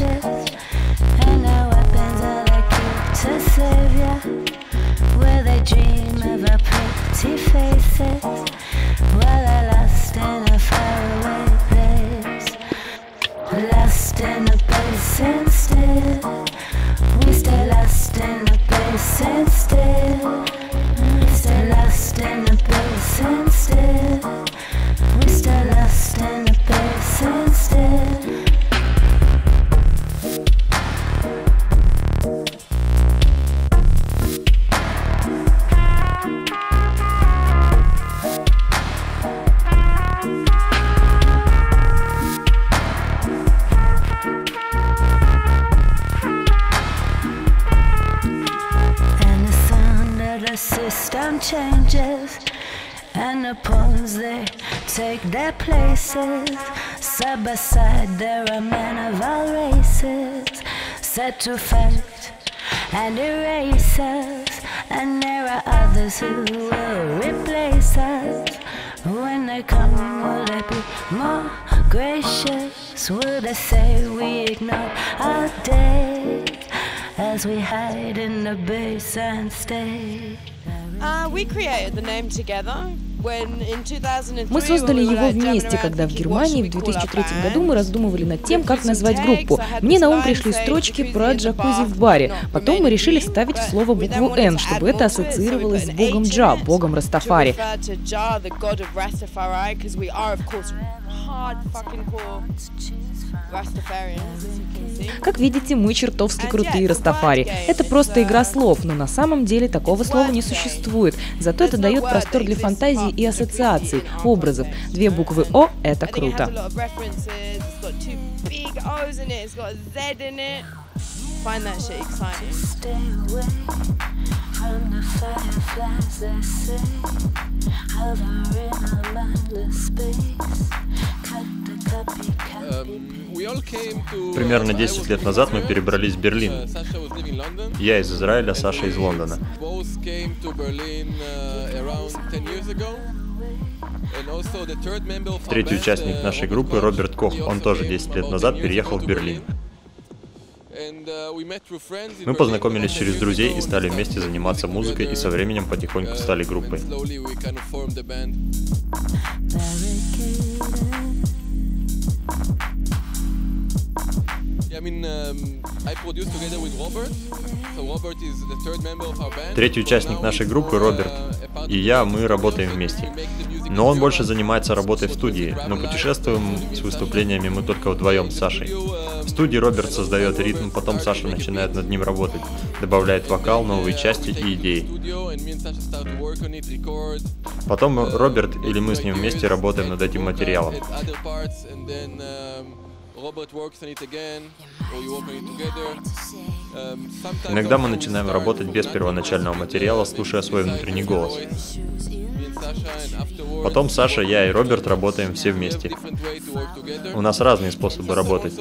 And weapons are to save they dream of our pretty faces, while they're lost in a faraway place. Lost in a place instead. We stay lost in a instead. Changes And the pawns they take their places. Side by side there are men of all races Set to fight and erase us And there are others who will replace us. When they come will they be more gracious? Will they say we ignore our days as we hide in the base and stay. Uh, we created the name together when in 2003 Мы создали его вместе, когда в Германии в should we call our 2003 году мы раздумывали над тем, как назвать группу. Мне на ум пришли строчки про джакузи в баре. Потом мы решили вставить в слово букву «Н», чтобы это ассоциировалось с богом Джа, богом Растафари. Rastafarians, Как видите, мы чертовски крутые Растафари. Это просто игра слов, но на самом деле такого слова не существует. Зато это дает простор для фантазии и ассоциаций, образов. Две буквы «О» — это круто. Find that shit exciting. Stay away from the fireflies they say. Hover in a mindless space. Cut the copy, copy. Примерно 10 лет назад мы перебрались в Берлин. Я из Израиля, Саша из Лондона. Третий участник нашей группы, Роберт Кох, он тоже 10 лет назад переехал в Берлин. Мы познакомились через друзей и стали вместе заниматься музыкой, и со временем потихоньку стали группой. Третий участник нашей группы, Роберт, и я, мы работаем вместе. Но он больше занимается работой в студии, но путешествуем с выступлениями. Мы только вдвоем с Сашей. В студии Роберт создает ритм, потом Саша начинает над ним работать, добавляет вокал, новые части и идеи. Потом Роберт или мы с ним вместе работаем над этим материалом. Иногда мы начинаем работать без первоначального материала, слушая свой внутренний голос. Потом Саша, я и Роберт работаем все вместе. У нас разные способы работать.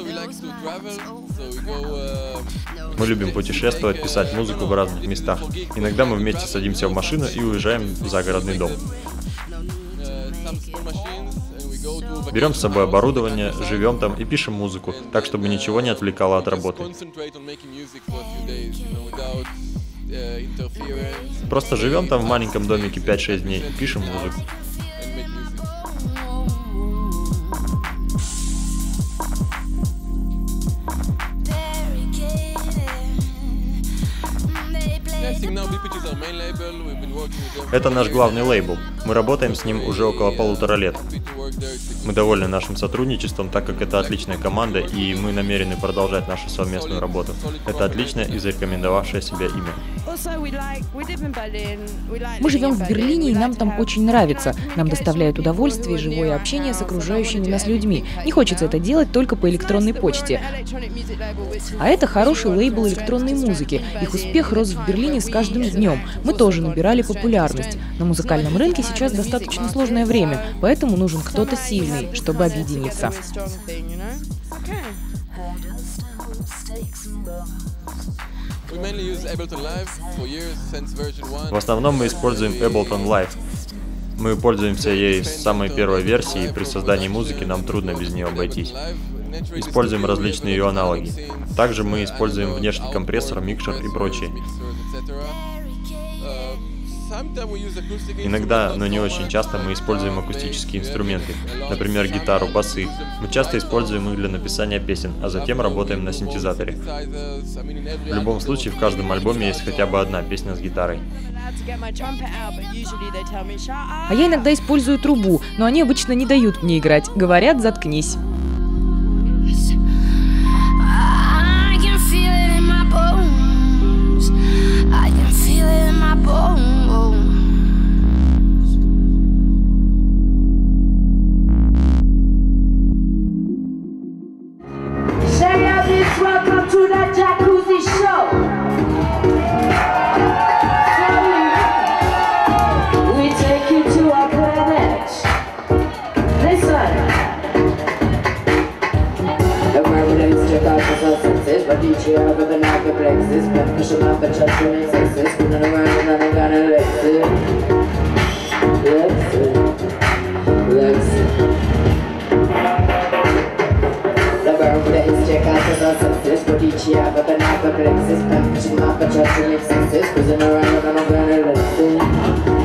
Мы любим путешествовать, писать музыку в разных местах. Иногда мы вместе садимся в машину и уезжаем в загородный дом. Берем с собой оборудование, живем там и пишем музыку, так чтобы ничего не отвлекало от работы. Просто живем там в маленьком домике 5-6 дней и пишем музыку. Это наш главный лейбл. Мы работаем с ним уже около полутора лет. Мы довольны нашим сотрудничеством, так как это отличная команда, и мы намерены продолжать нашу совместную работу. Это отличное и зарекомендовавшее себя имя. Мы живем в Берлине, и нам там очень нравится. Нам доставляет удовольствие живое общение с окружающими нас людьми. Не хочется это делать только по электронной почте. А это хороший лейбл электронной музыки. Их успех рос в Берлине с каждым днем. Мы тоже набирали популярность. На музыкальном рынке сейчас достаточно сложное время, поэтому нужен кто-то сильный, чтобы объединиться. В основном мы используем Ableton Live. Мы пользуемся ей с самой первой версии, и при создании музыки нам трудно без нее обойтись. Используем различные ее аналоги. Также мы используем внешний компрессор, микшер и прочее. Иногда, но не очень часто, мы используем акустические инструменты, например, гитару, басы. Мы часто используем их для написания песен, а затем работаем на синтезаторе. В любом случае, в каждом альбоме есть хотя бы одна песня с гитарой. А я иногда использую трубу, но они обычно не дают мне играть. Говорят, заткнись. fear of an alcoholic When push them up and trust remains exist. When I'm around and I'm gonna let it The girl with The verb that is check out is our success But each an alcoholic When push them up and trust remains exist. When I'm around and I'm gonna